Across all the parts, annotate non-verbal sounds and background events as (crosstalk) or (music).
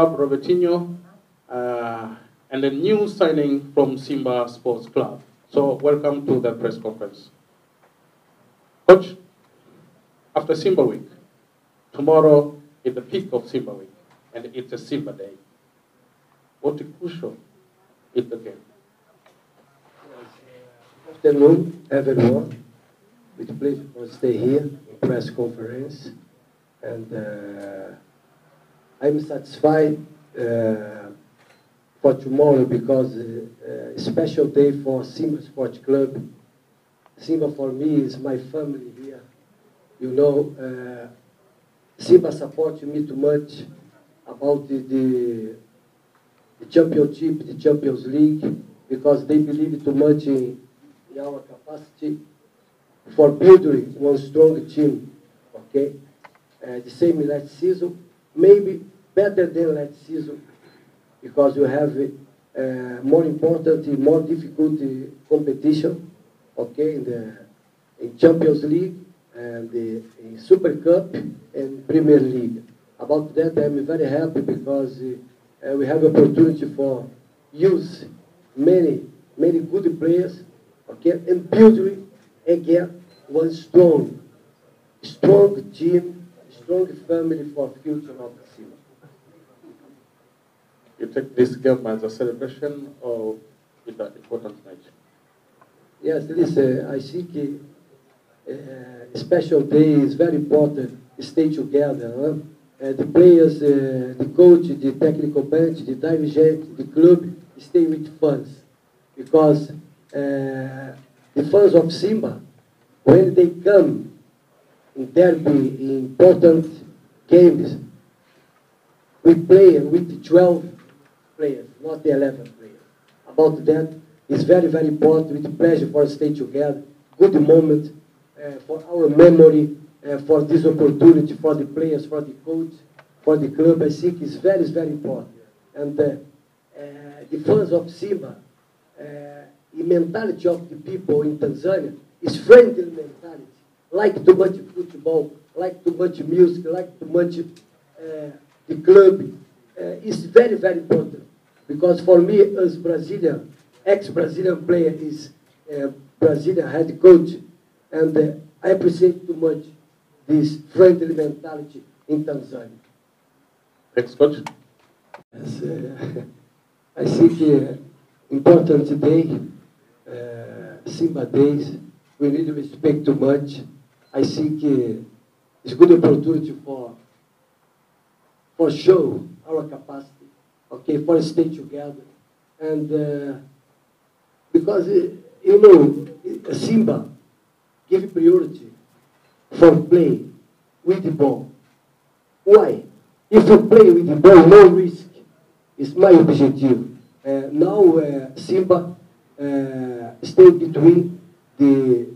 Club, Robertinho, uh, and a new signing from Simba Sports Club. So welcome to the press conference. Coach, after Simba Week, tomorrow is the peak of Simba Week, and it's a Simba Day. What crucial is the game. afternoon, everyone. With pleasure to stay here in press conference, and uh, I'm satisfied uh, for tomorrow because uh, a special day for Simba Sports Club. Simba for me is my family here. You know, uh, Simba supports me too much about the, the, the championship, the Champions League, because they believe too much in in our capacity for building one strong team. Okay, uh, the same last season, maybe better than last season, because we have uh, more important, more difficult competition. Okay, in the in Champions League and the Super Cup and Premier League. About that, I'm very happy because uh, we have opportunity for use many many good players okay, and building again one strong, strong team, strong family for future of the city. You take this game as a celebration or it's an important match? Yes, listen, I think uh, a special day is very important. Stay together. Huh? Uh, the players, uh, the coach, the technical bench, the dirigent, the club stay with fans because uh, the fans of Simba, when they come in derby, in important games, we play with 12 players, not the 11 players. About that, it's very, very important, with pleasure for us stay together, good moment uh, for our memory, uh, for this opportunity, for the players, for the coach, for the club. I think it's very, very important. And uh, uh, the fans of Simba, uh, the mentality of the people in Tanzania is friendly mentality. Like too much football, like too much music, like too much uh, the club. Uh, is very, very important. Because for me, as Brazilian, ex-Brazilian player, is uh, Brazilian head coach, and uh, I appreciate too much this friendly mentality in Tanzania. Thanks, coach. Yes, uh, (laughs) I think uh, important today, uh, Simba Days, we need to respect too much. I think uh, it's good opportunity for for show our capacity, okay, for stay together, and uh, because uh, you know Simba give priority for play with the ball. Why? If you play with the ball, no risk. It's my objective. Uh, now uh, Simba uh, stay between the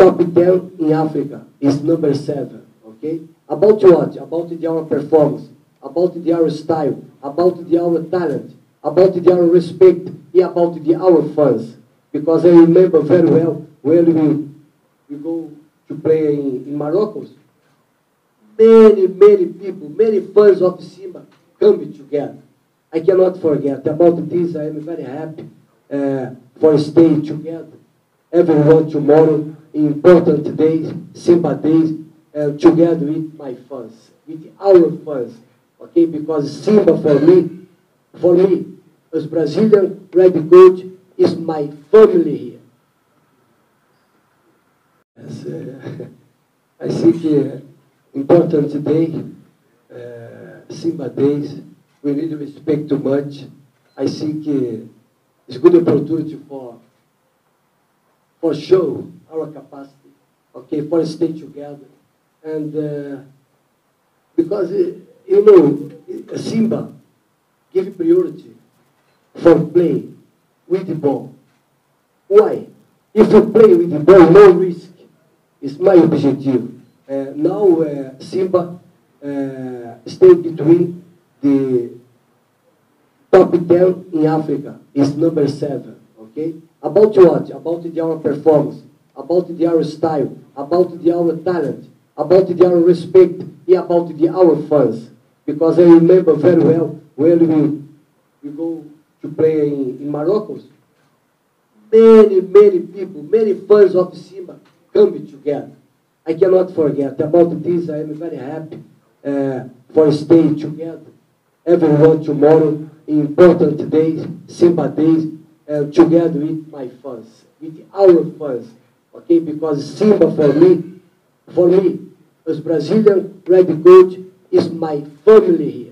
top 10 in Africa. Is number 7, okay? About what? About our performance, about our style, about our talent, about our respect, and about the our fans. Because I remember very well when we, we go to play in, in Morocco, many, many people, many fans of Simba come together. I cannot forget. About this, I am very happy uh, for staying together. Everyone tomorrow, important days, Simba days, uh, together with my fans, with our fans. Okay, because Simba for me, for me, as Brazilian red coach, is my family here. Yes, uh, (laughs) I think uh, important today, uh, Simba days, we need to respect too much. I think uh, it's good opportunity for for show our capacity, okay, for stay together, and uh, because uh, you know Simba give priority for play with the ball. Why? If you play with the ball, no risk. It's my objective. Uh, now uh, Simba uh, stay between the top 10 in Africa. Is number 7, okay? About what? About the our performance, about the our style, about the our talent, about the our respect, and about the our fans. because I remember very well when we, we go to play in, in Morocco. Many, many people, many fans of Simba come together. I cannot forget. About this, I am very happy uh, for staying together. Everyone tomorrow, important days, Simba days, uh, together with my fans, with our fans. Okay, because Simba for me, for me, as Brazilian Red Coach, is my family here.